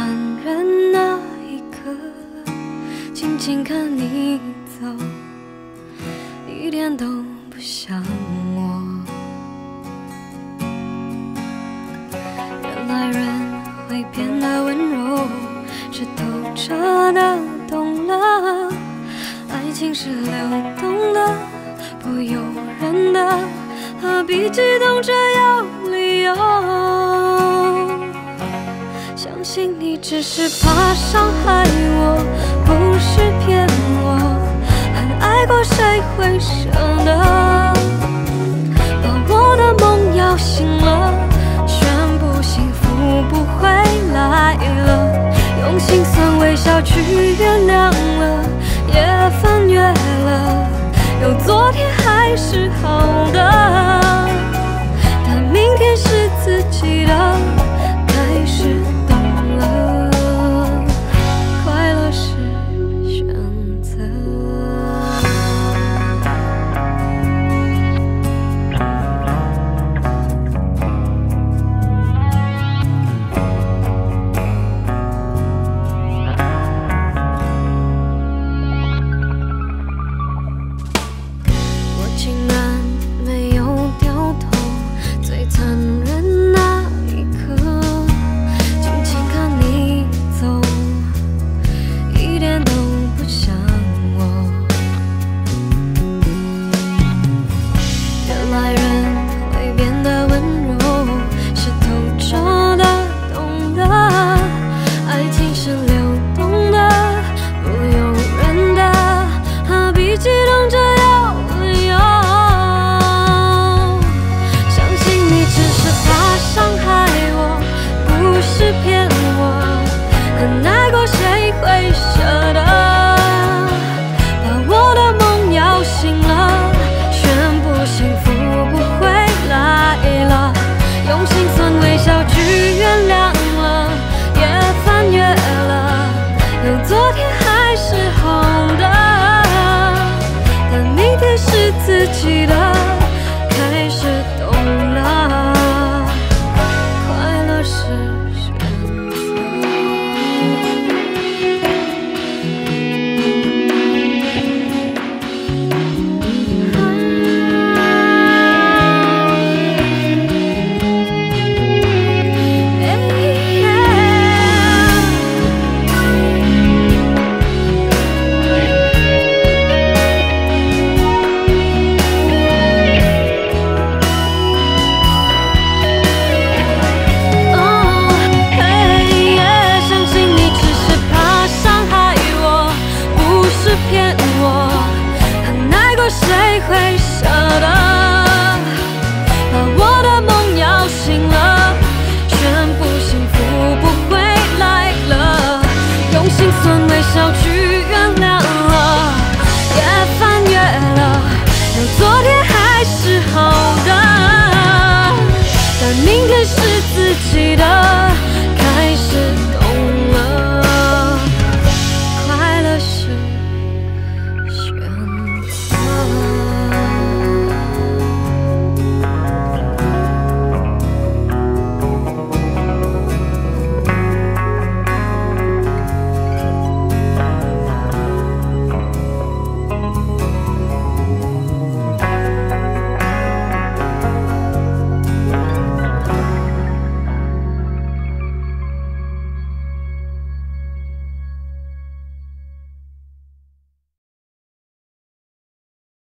残忍那一刻，静静看你走，一点都不想我。原来人会变得温柔，是透彻的懂了，爱情是流动的，不由人的，何必激动着要。只是怕伤害我，不是骗我。很爱过，谁会舍得把我的梦摇醒了？全部幸福不回来了，用心酸微笑去原谅是自